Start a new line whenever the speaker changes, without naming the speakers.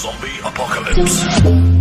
Zombie Apocalypse.